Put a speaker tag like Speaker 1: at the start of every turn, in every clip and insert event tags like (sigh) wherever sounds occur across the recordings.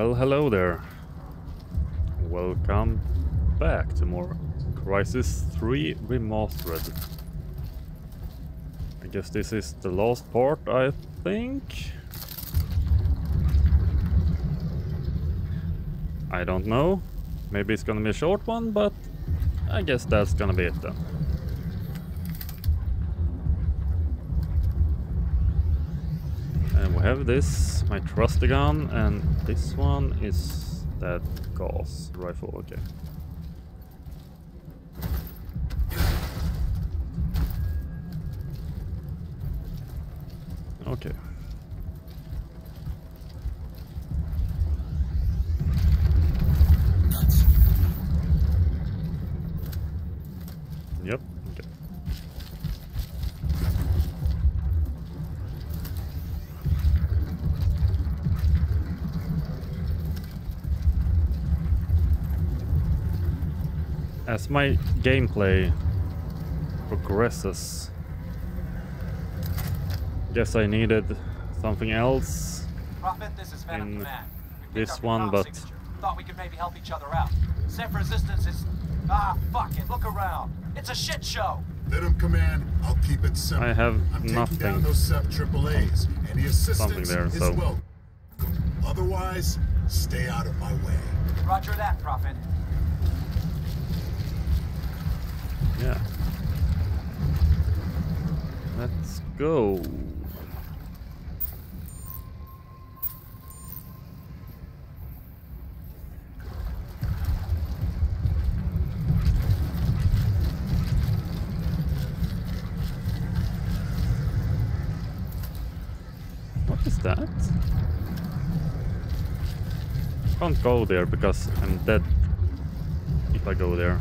Speaker 1: Well, hello there. Welcome back to more Crysis 3 Remastered. I guess this is the last part, I think. I don't know. Maybe it's gonna be a short one, but I guess that's gonna be it then. And we have this, my trusty gun, and this one is that Gauss rifle, okay. Okay. Yep, okay. As my gameplay progresses, guess I needed something else.
Speaker 2: Prophet, this is Venom
Speaker 1: in
Speaker 2: Command. We
Speaker 1: this one, but-
Speaker 2: signature. Thought we could maybe help each other out. Ceph Resistance is... Ah, fuck it. Look around. It's a shit show.
Speaker 3: Venom Command, I'll keep it simple.
Speaker 1: I have
Speaker 3: I'm taking
Speaker 1: nothing.
Speaker 3: down those Ceph AAAs. Any assistance
Speaker 1: there,
Speaker 3: is
Speaker 1: so-
Speaker 3: welcome. Otherwise, stay out of my way.
Speaker 2: Roger that, Prophet.
Speaker 1: Yeah. Let's go. What is that? Can't go there because I'm dead if I go there.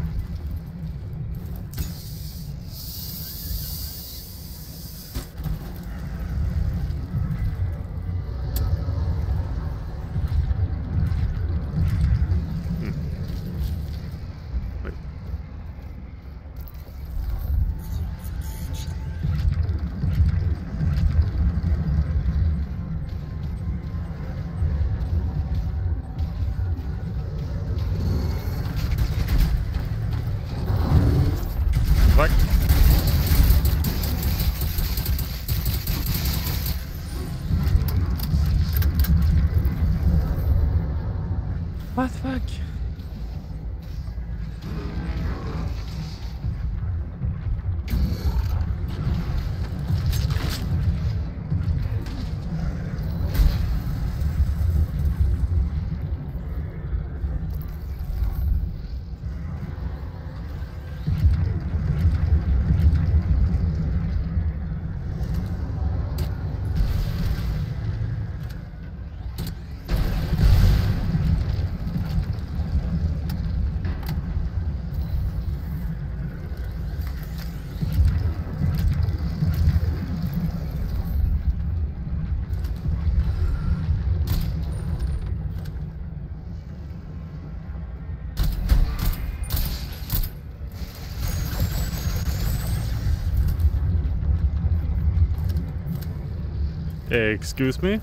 Speaker 1: Excuse me?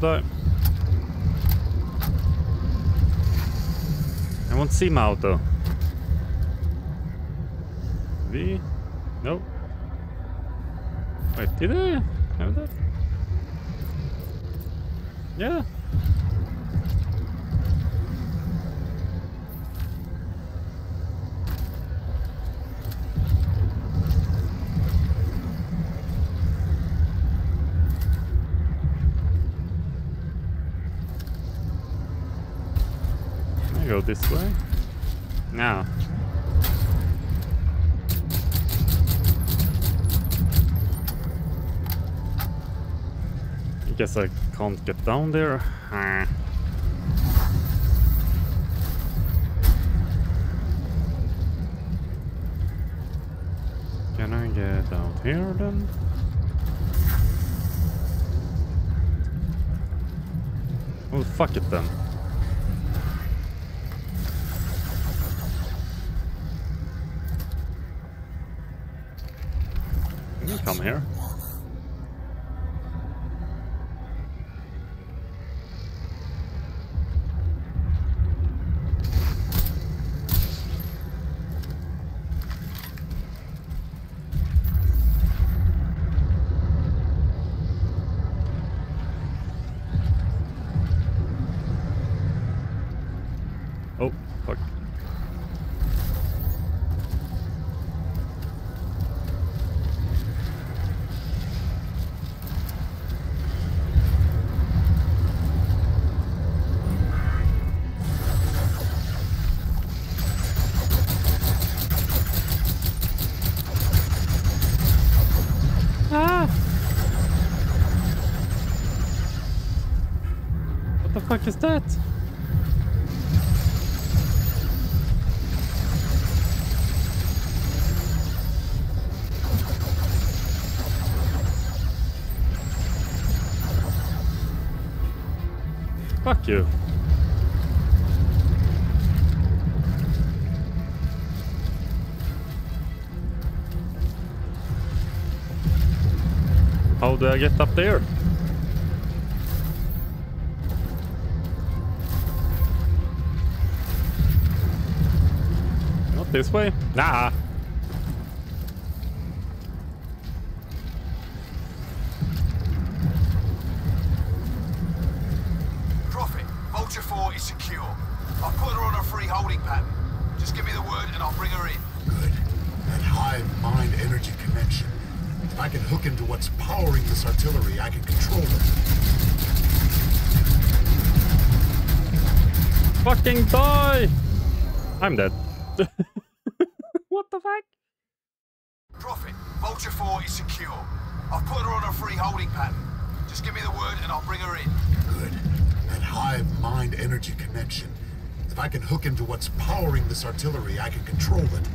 Speaker 1: Hold. I won't see my auto. V? No. Wait, did I have that? Yeah. I go this way. Now. Guess I can't get down there. Ah. Can I get out here then? Well, fuck it then. You can come here. Oh, fuck. Ah! What the fuck is that? Fuck you. How do I get up there? This way? Nah.
Speaker 4: The
Speaker 1: fuck?
Speaker 4: Prophet, Vulture 4 is secure. I've put her on a free holding pattern. Just give me the word and I'll bring her in.
Speaker 3: Good. That high mind energy connection. If I can hook into what's powering this artillery, I can control it.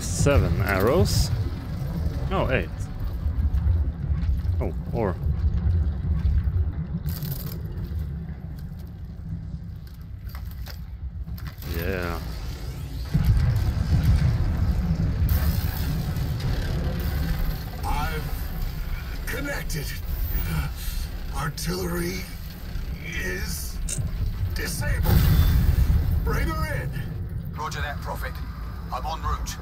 Speaker 1: Seven arrows. Oh, eight. Oh, or. Yeah.
Speaker 3: I've connected. Artillery is disabled. Bring her in.
Speaker 4: Roger that, Prophet. I'm en route.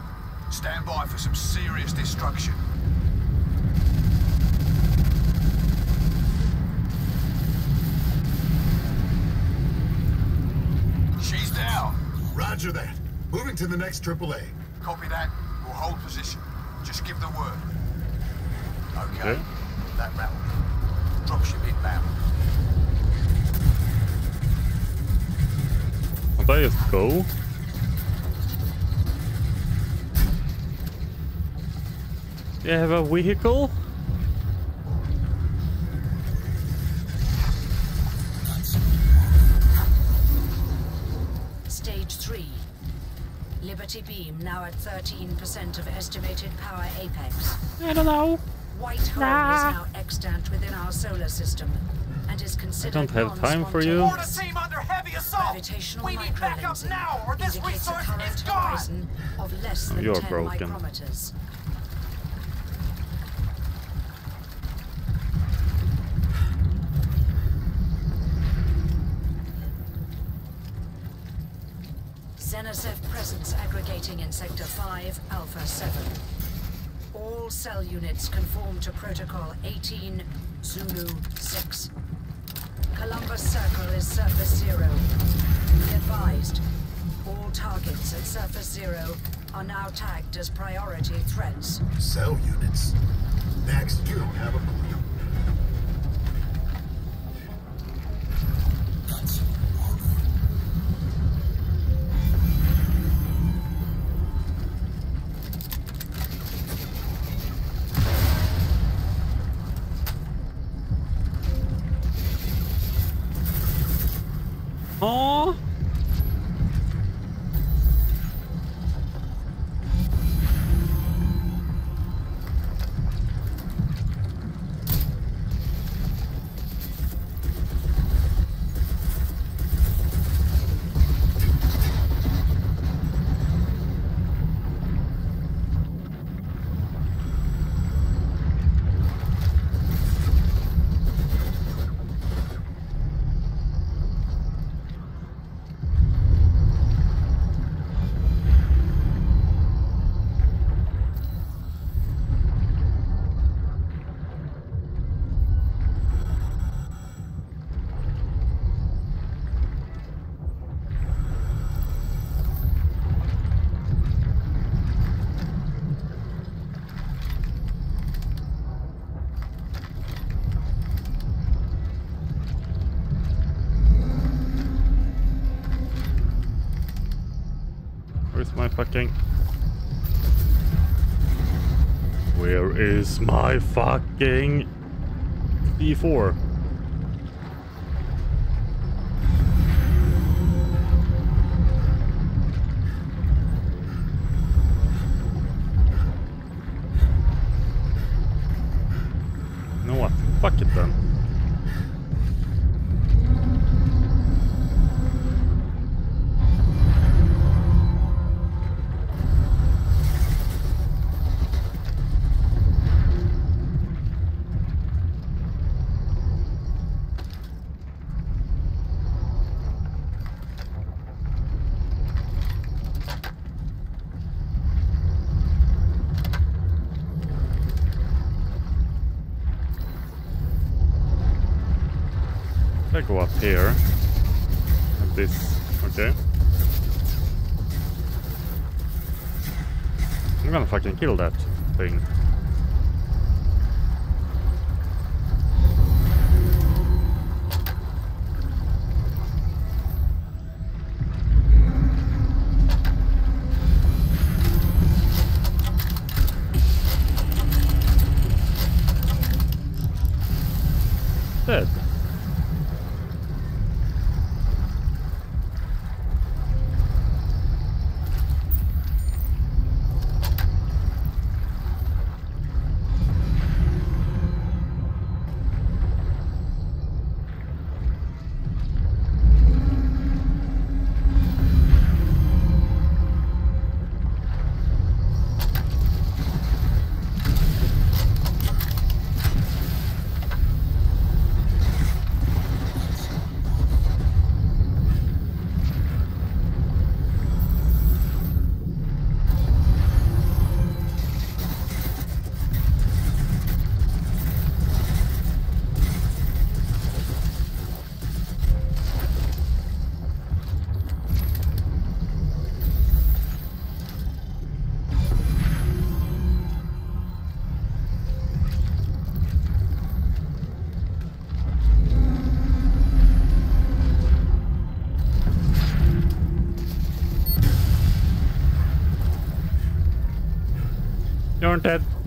Speaker 4: Stand by for some serious destruction. She's down.
Speaker 3: Roger that. Moving to the next AAA.
Speaker 4: Copy that. We'll hold position. Just give the word. Okay.
Speaker 1: Okay.
Speaker 4: That rattled. Dropship inbound.
Speaker 1: Can't I just go? Do you have a vehicle?
Speaker 5: Stage 3. Liberty Beam now at 13% of estimated power apex.
Speaker 1: I don't know.
Speaker 5: White hole is now extant within our solar system and is considered I
Speaker 1: don't have time for you.
Speaker 2: Order team under heavy assault! We need backup now, or this resource is gone!
Speaker 5: of less
Speaker 1: Oh,
Speaker 5: than
Speaker 1: you're
Speaker 5: 10
Speaker 1: broken.
Speaker 5: micrometers. In Sector 5, Alpha 7. All cell units conform to Protocol 18, Zulu 6. Columbus Circle is Surface Zero. Be advised, all targets at Surface Zero are now tagged as priority threats.
Speaker 3: Cell units. Next, you don't have a clue.
Speaker 1: Fucking... Where is my fucking D4? Kill that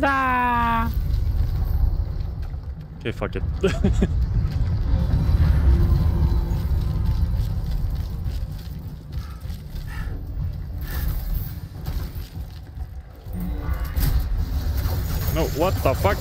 Speaker 1: Ah! Okay, fuck it. (laughs) no, what the fuck?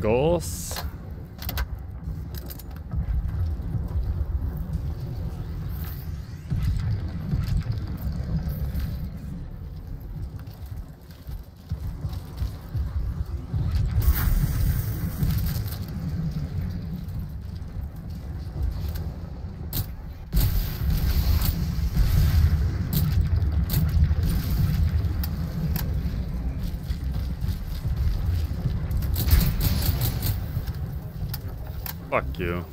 Speaker 1: goals. Fuck you.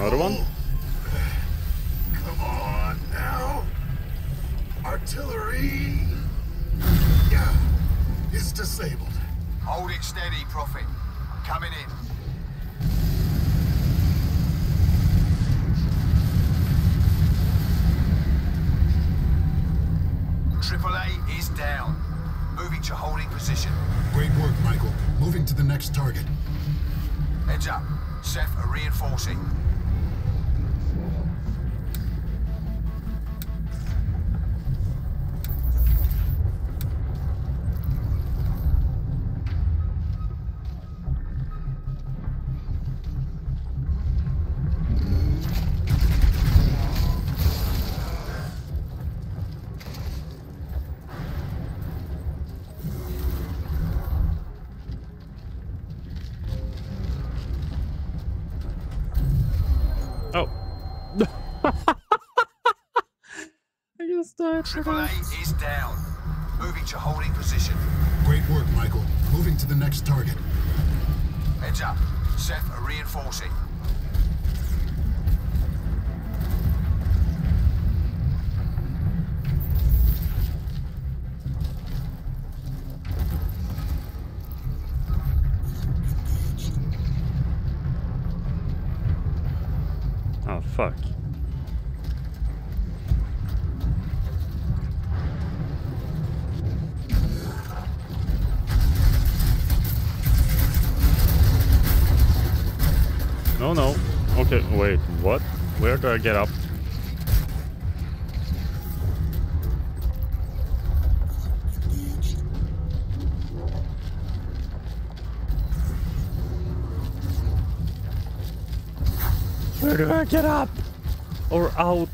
Speaker 1: another one?
Speaker 4: Triple A is down. Moving to holding position.
Speaker 3: Great work, Michael. Moving to the next target.
Speaker 4: Heads up. Ceph are reinforcing.
Speaker 1: I get up? Where do I get up? Or out?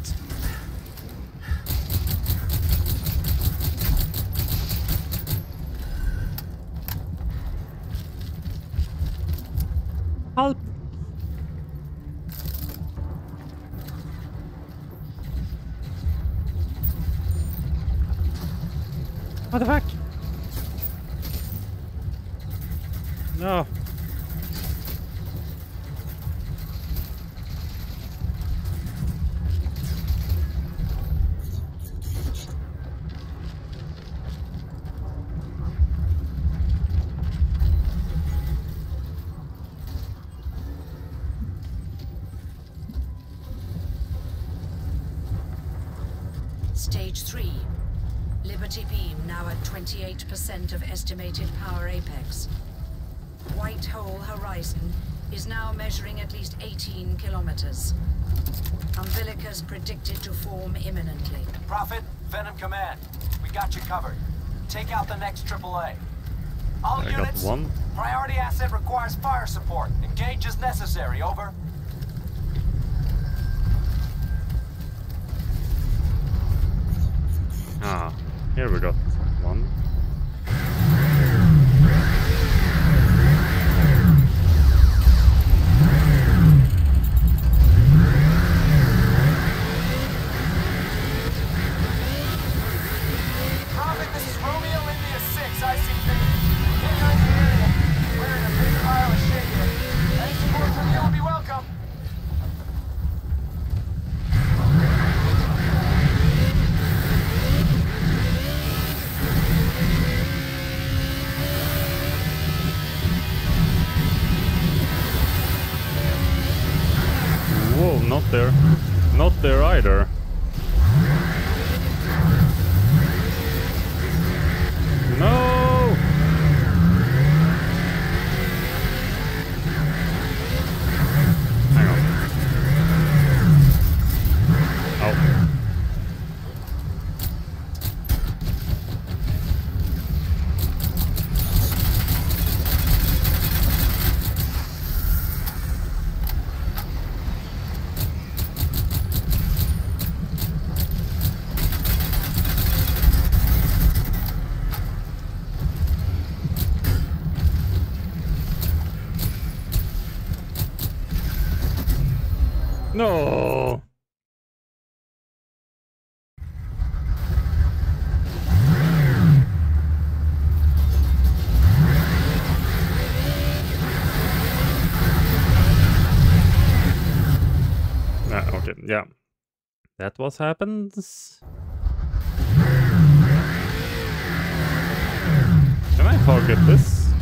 Speaker 1: Help! What the fuck? No.
Speaker 5: Stage 3. Liberty Beam now at 28% of estimated power apex. White Hole Horizon is now measuring at least 18 kilometers. Umbilicus predicted to form imminently.
Speaker 2: Prophet, Venom Command. We got you covered. Take out the next AAA. All
Speaker 1: I got
Speaker 2: units.
Speaker 1: one.
Speaker 2: Priority asset requires fire support. Engage as necessary. Over.
Speaker 1: Ah, here we got No! Ah, okay, yeah. That was happens. Can I target this?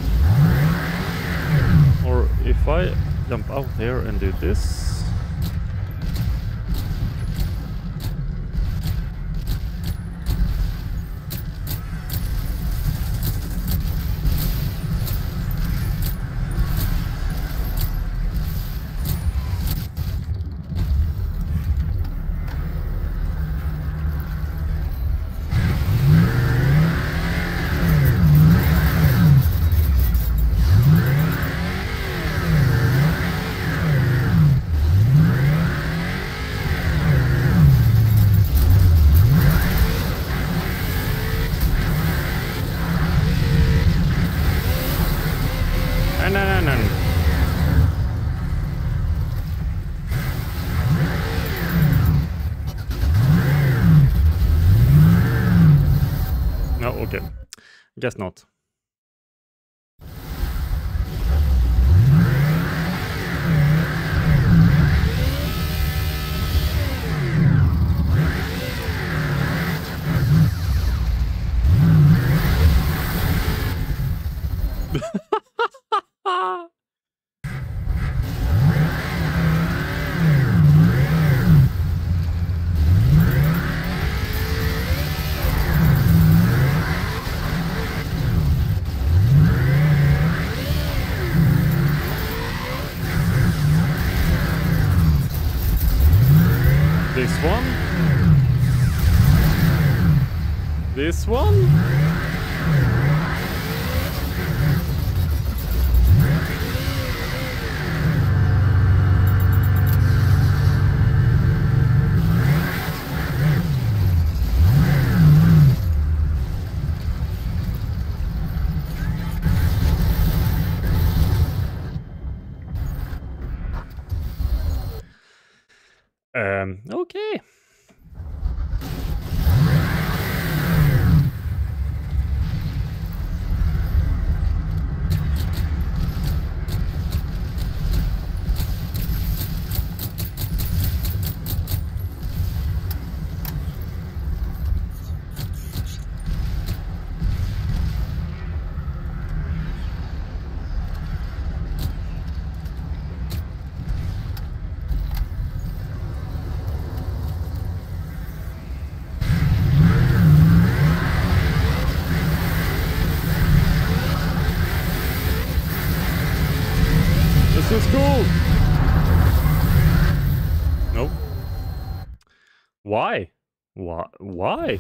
Speaker 1: Or if I jump out here and do this? just not. Why? Why? Why?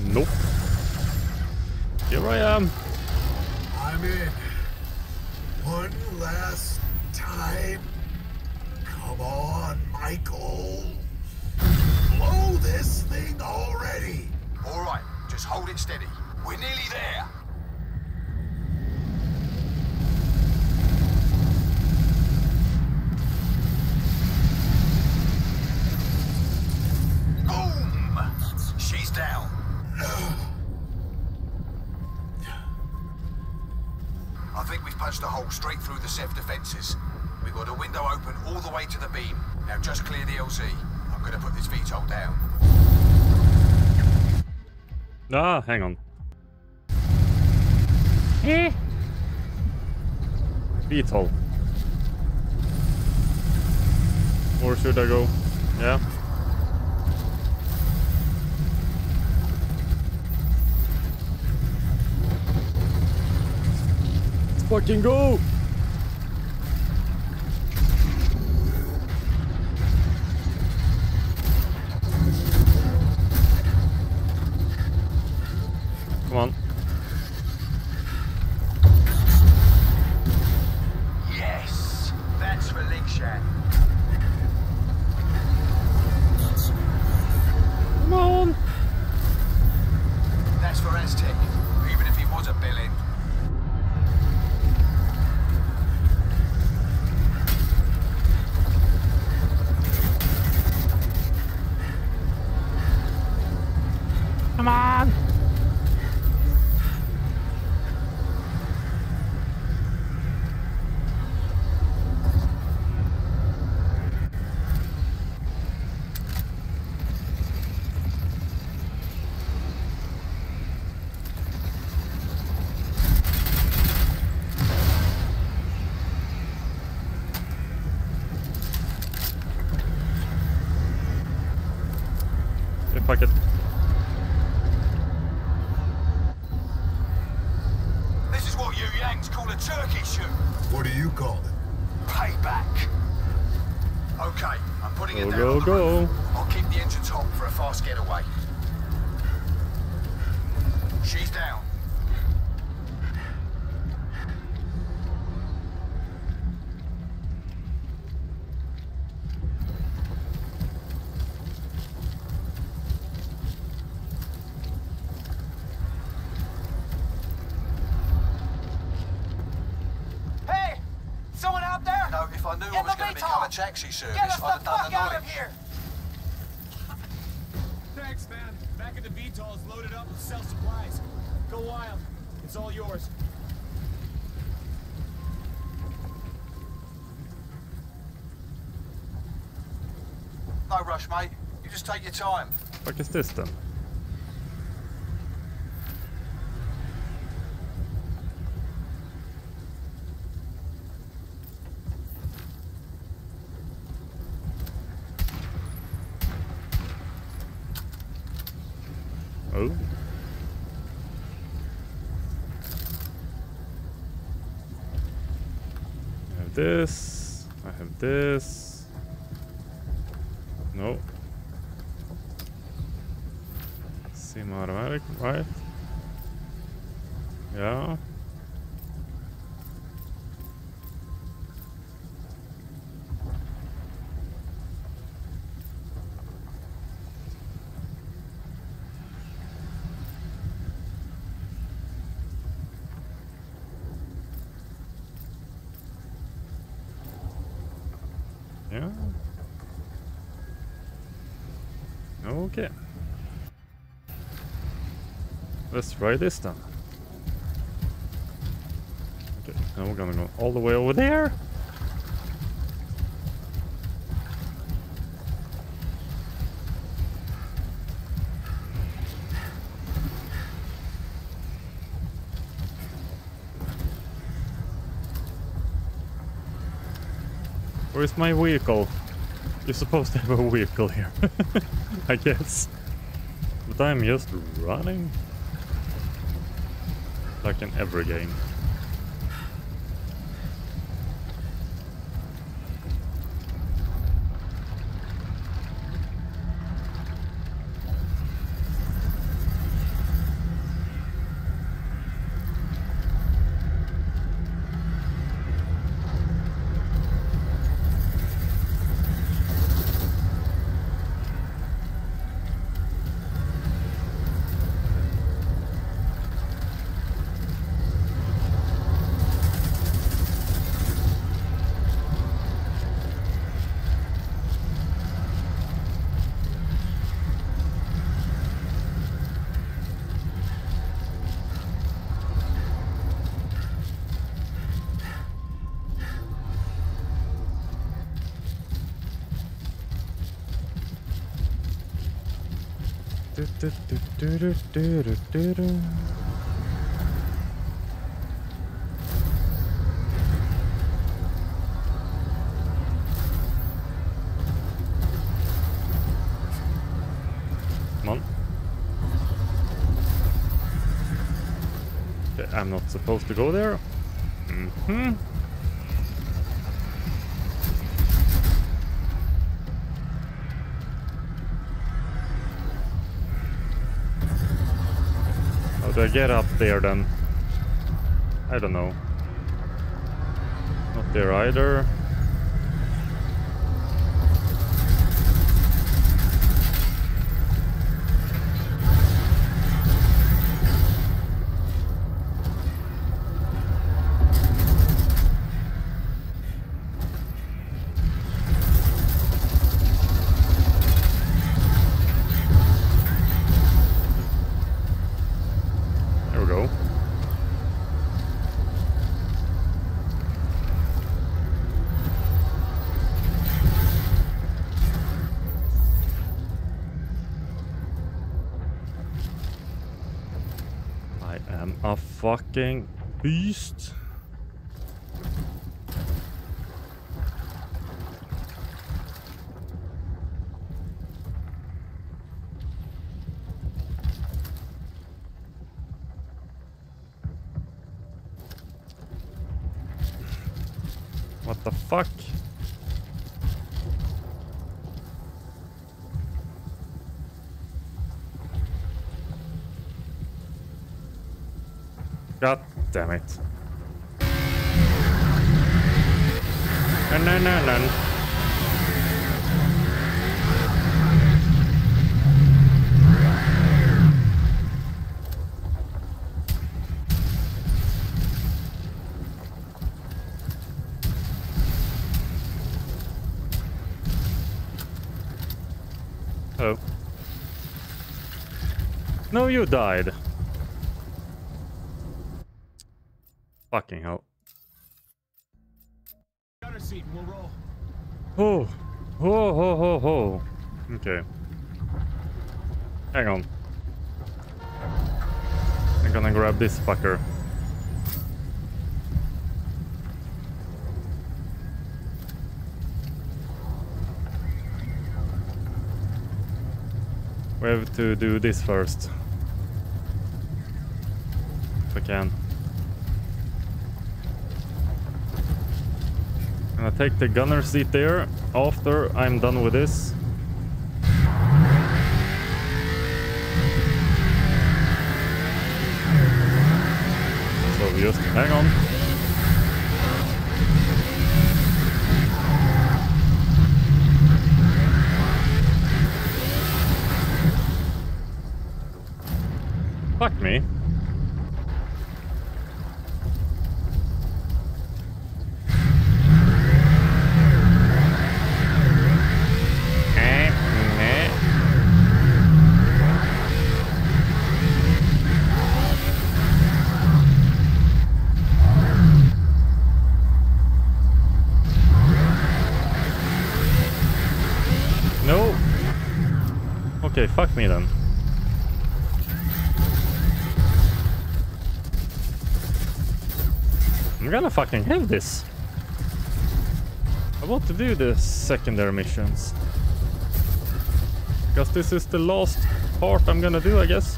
Speaker 1: Nope. Here I am.
Speaker 4: fences. We've got a window open all the way to the beam. Now just clear the LZ. I'm gonna put this VTOL down.
Speaker 1: Ah, hang on. Eh. VTOL. Where should I go? Yeah. Let's fucking go!
Speaker 4: Just take your time.
Speaker 1: What is this then? Oh. I have this. I have this. No. Semi-automatic, right? Yeah. Yeah. Let's try this then. Okay, now we're gonna go all the way over there. Where's my vehicle? You're supposed to have a vehicle here. (laughs) I guess. But I'm just running. Like in every game. I'm not supposed to go there. hmm get up there then? I don't know. Not there either. Peace. God damn it. No, no, no. Oh. No, you died. Okay. Hang on. I'm gonna grab this fucker. We have to do this first. If I can. I'm Gonna take the gunner seat there after I'm done with this. wheels. Hang on. Okay, fuck me then. I'm gonna fucking have this. I want to do the secondary missions. Because this is the last part I'm gonna do, I guess.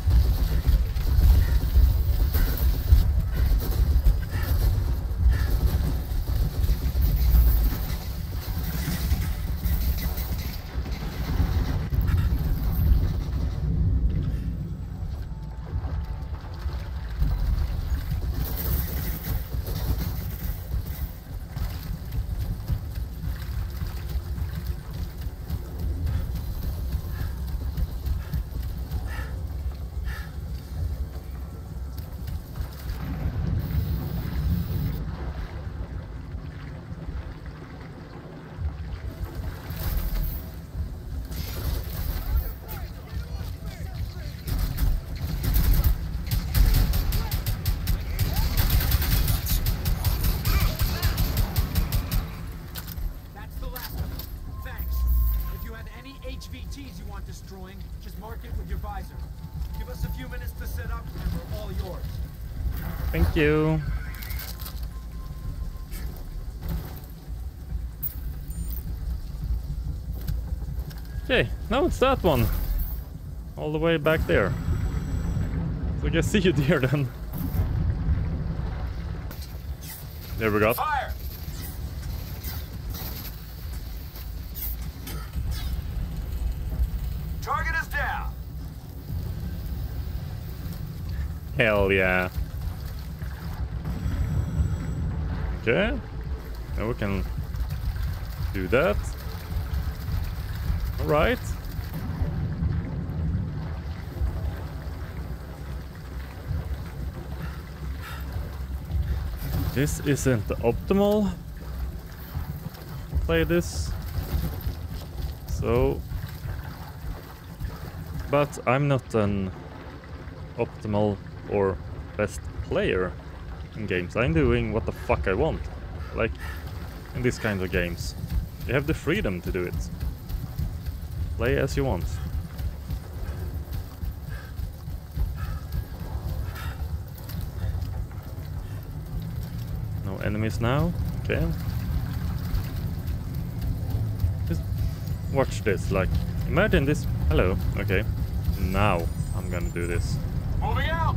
Speaker 1: That one. All the way back there. So I guess see you (laughs) there then. There we go.
Speaker 6: Fire!
Speaker 4: Target is down.
Speaker 1: Hell yeah. Okay. Now we can do that. Alright. This isn't optimal. Play this. So. But I'm not an optimal or best player in games. I'm doing what the fuck I want. Like in these kinds of games. You have the freedom to do it. Play as you want. No enemies now. Okay. Just watch this. Like, imagine this. Hello. Okay. Now I'm gonna do this.
Speaker 6: Moving out!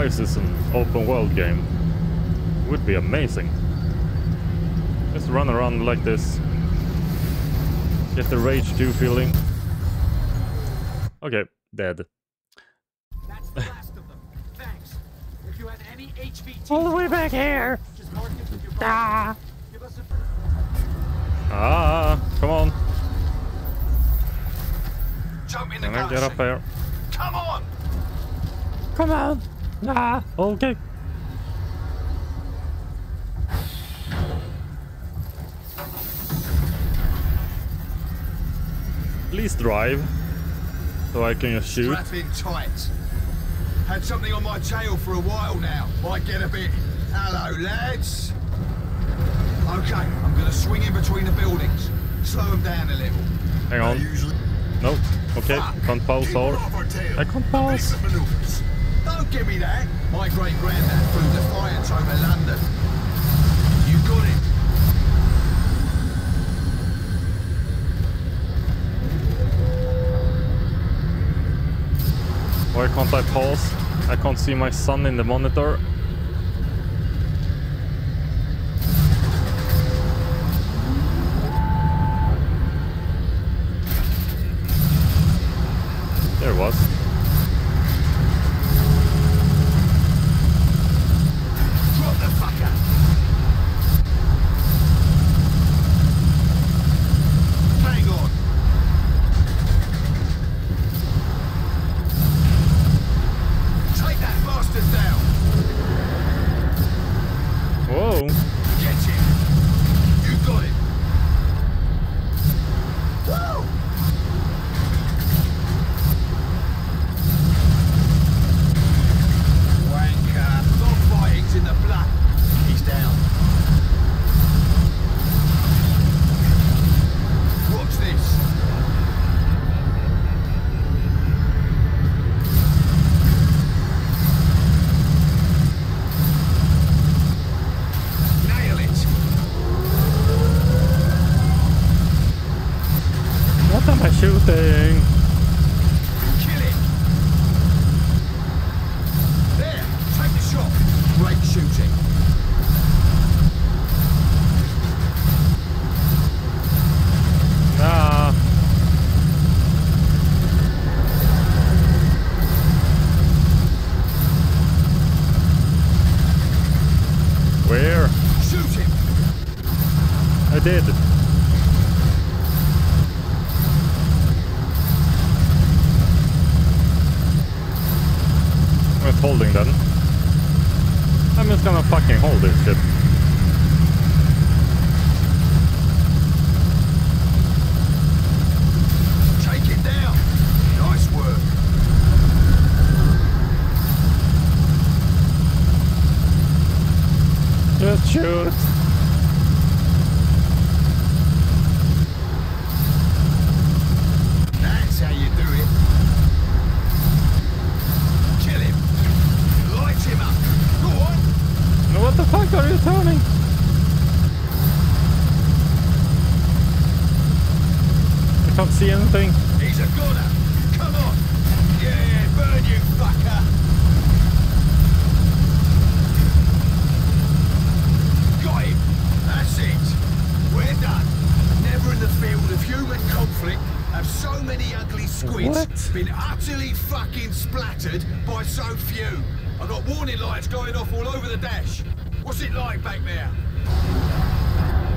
Speaker 1: Imagine Crysis an open world game. Would be amazing. Just run around like this. Get the rage 2 feeling. Okay, dead.
Speaker 6: The last of them. Thanks. If you have any HVT...
Speaker 1: All the way back here!
Speaker 6: Just mark it with your
Speaker 1: Ah!
Speaker 6: Give us a...
Speaker 1: Ah, come on.
Speaker 4: Jump in the
Speaker 1: Can I get up
Speaker 4: seat.
Speaker 1: there?
Speaker 4: Come on!
Speaker 1: Come on! Ah, okay. Please drive. So I can just shoot.
Speaker 4: Strap in tight. Had something on my tail for a while now. Might get a bit. Hello, lads. Okay, I'm gonna swing in between the buildings. Slow them down a little.
Speaker 1: Hang on.
Speaker 3: usually
Speaker 1: No. Okay,
Speaker 3: Fuck.
Speaker 1: can't pause
Speaker 3: Keep
Speaker 1: or.
Speaker 3: it off our tail.
Speaker 1: I can't pause.
Speaker 4: Give me that. My great granddad flew Defiance over London. You got it.
Speaker 1: Why can't I pause? I can't see my son in the monitor.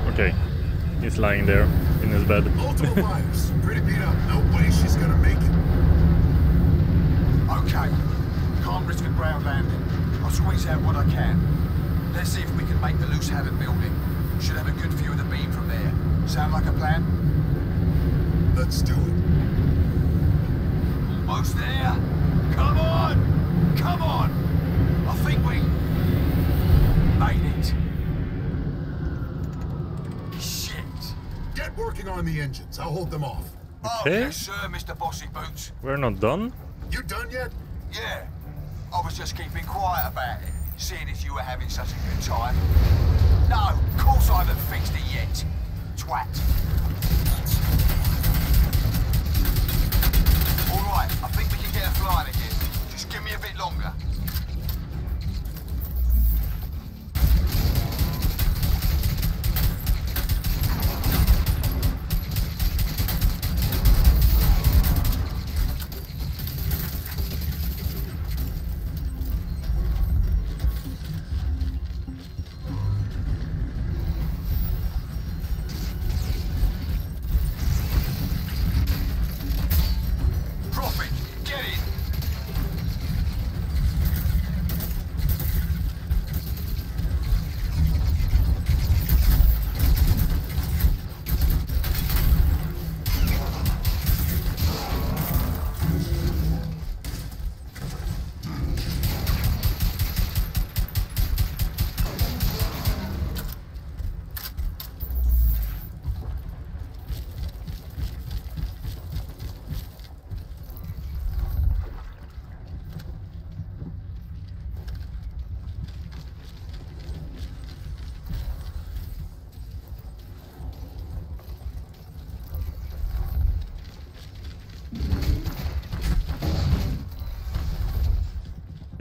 Speaker 1: Okay. He's lying there in his bed.
Speaker 3: Multiple (laughs) fires. Pretty beat up. No way she's gonna make it.
Speaker 4: Okay. Can't risk a ground landing. I'll squeeze out what I can. Let's see if we can make the Loose Haven building. Should have a good view of the beam from there. Sound like a plan?
Speaker 3: Let's do it.
Speaker 4: Almost there. Come on! Come on! I think we... made it. Shit.
Speaker 3: Get working on the engines. I'll hold them off.
Speaker 4: Oh,
Speaker 1: Okay.
Speaker 4: yes, sir, Mr. Bossy Boots.
Speaker 1: We're not done.
Speaker 3: You done yet?
Speaker 4: Yeah. I was just keeping quiet about it, seeing as you were having such a good time. No, of course I haven't fixed it yet. Twat. All right, I think we can get her flying again. Just give me a bit longer.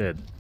Speaker 1: Dead.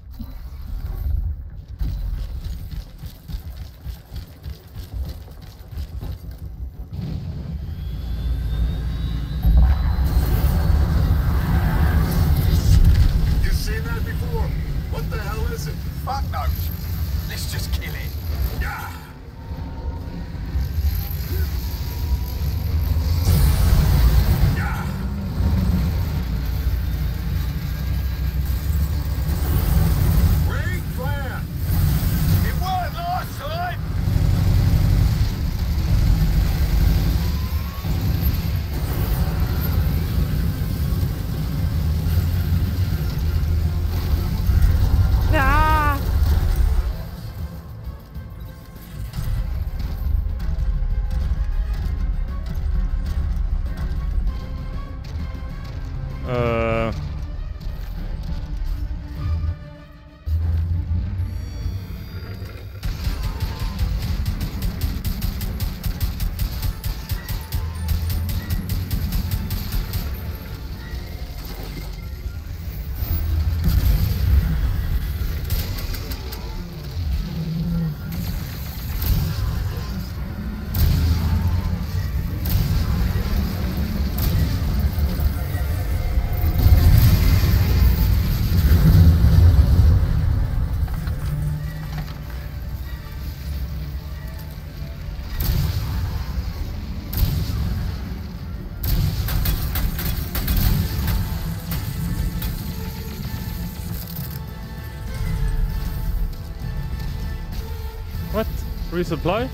Speaker 1: Resupply?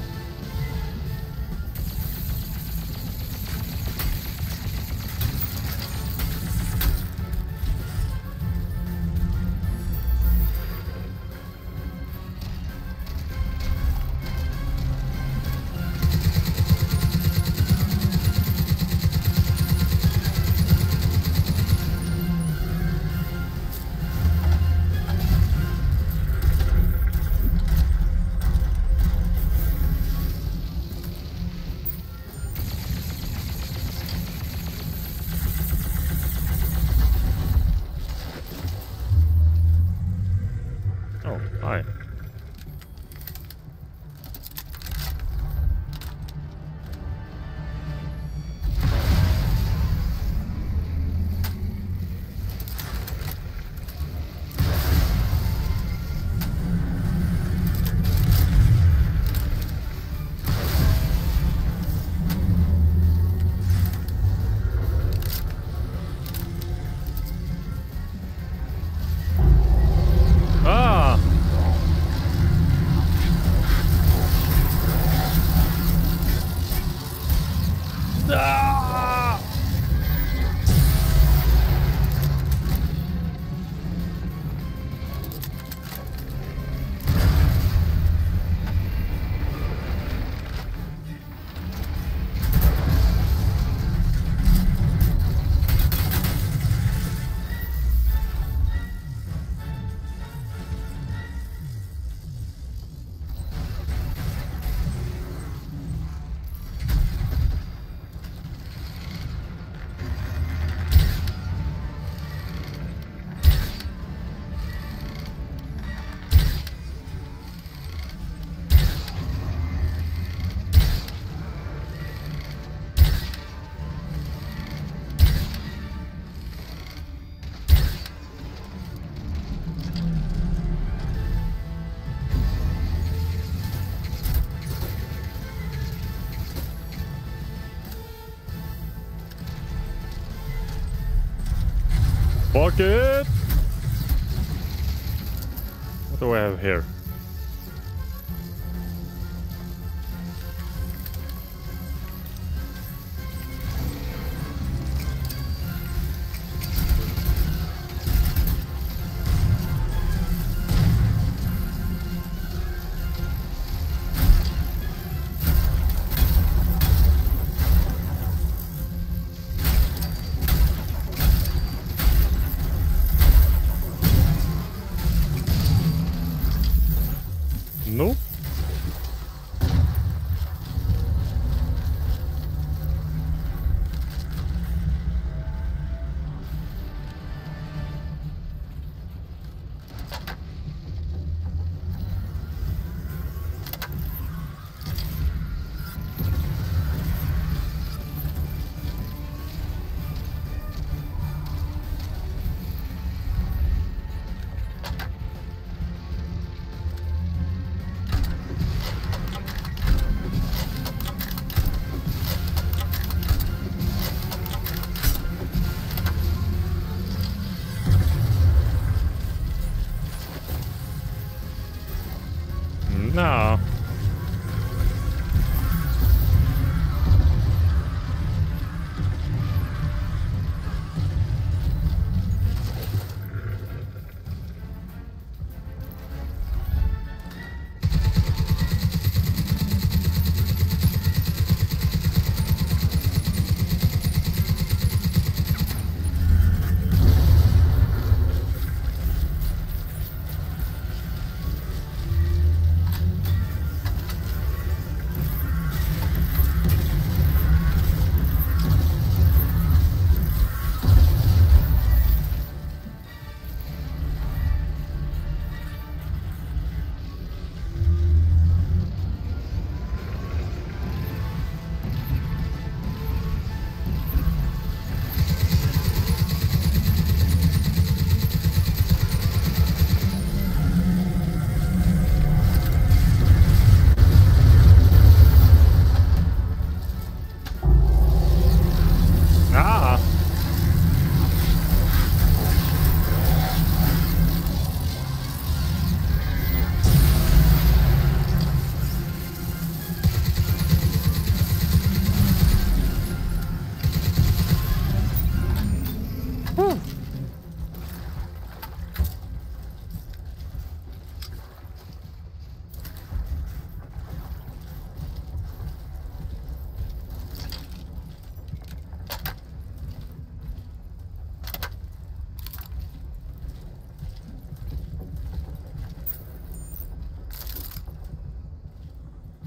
Speaker 1: It! What do I have here?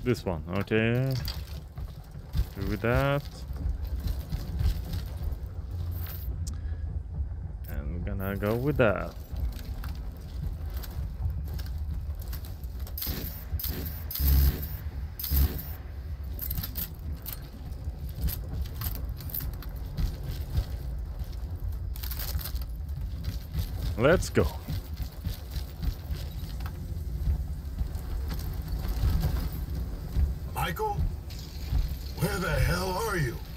Speaker 1: This one, okay. Do that. And we're gonna go with that. Let's go.
Speaker 3: Michael? Where the hell are you?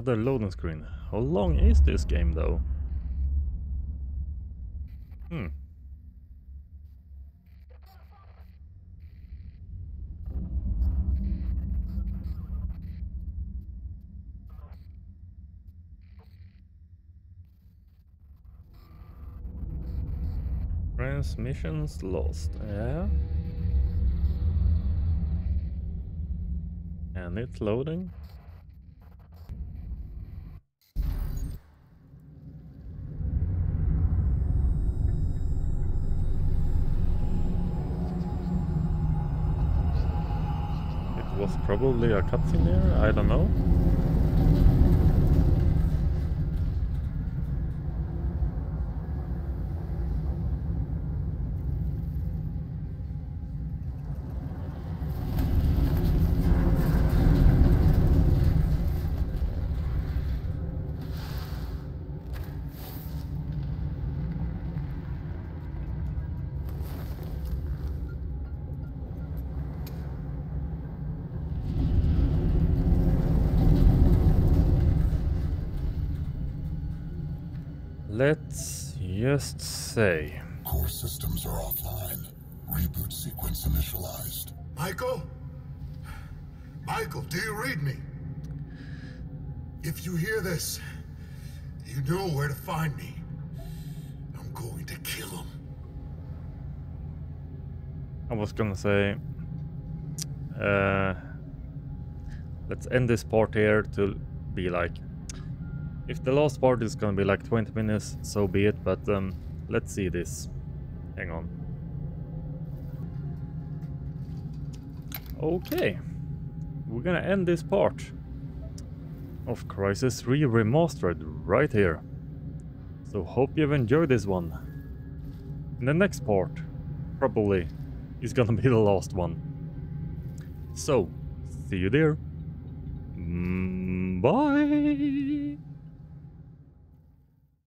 Speaker 1: Another loading screen. How long is this game though? Hmm. Transmissions lost. Yeah. And it's loading. Probably a cutscene there, I don't know. Let's just say.
Speaker 7: Core systems are offline. Reboot sequence initialized.
Speaker 3: Michael? Michael, do you read me? If you hear this, you know where to find me. I'm going to kill him.
Speaker 1: I was gonna say. Uh, let's end this part here to be like. If the last part is gonna be like 20 minutes, so be it, but um, let's see this. Hang on. Okay. We're gonna end this part of Crysis 3 Remastered right here. So hope you've enjoyed this one. In the next part, probably, is gonna be (laughs) the last one. So, see you there. Mm, bye!